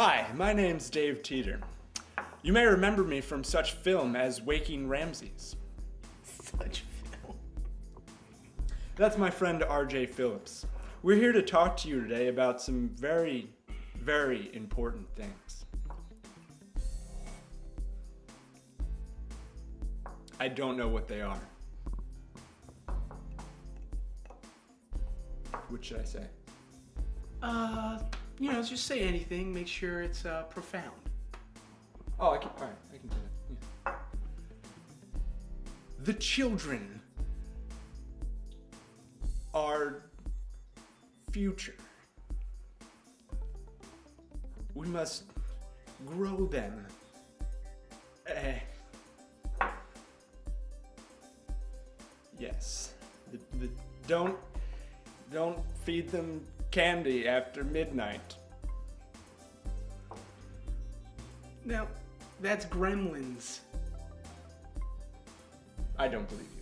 Hi, my name's Dave Teeter. You may remember me from such film as Waking Ramses. Such film. That's my friend RJ Phillips. We're here to talk to you today about some very, very important things. I don't know what they are. What should I say? Uh, you know, just say anything. Make sure it's uh, profound. Oh, I can. All right, I can do that. The children are future. We must grow them. Uh, yes. The, the, don't don't feed them candy after midnight. Now, that's Gremlins. I don't believe you.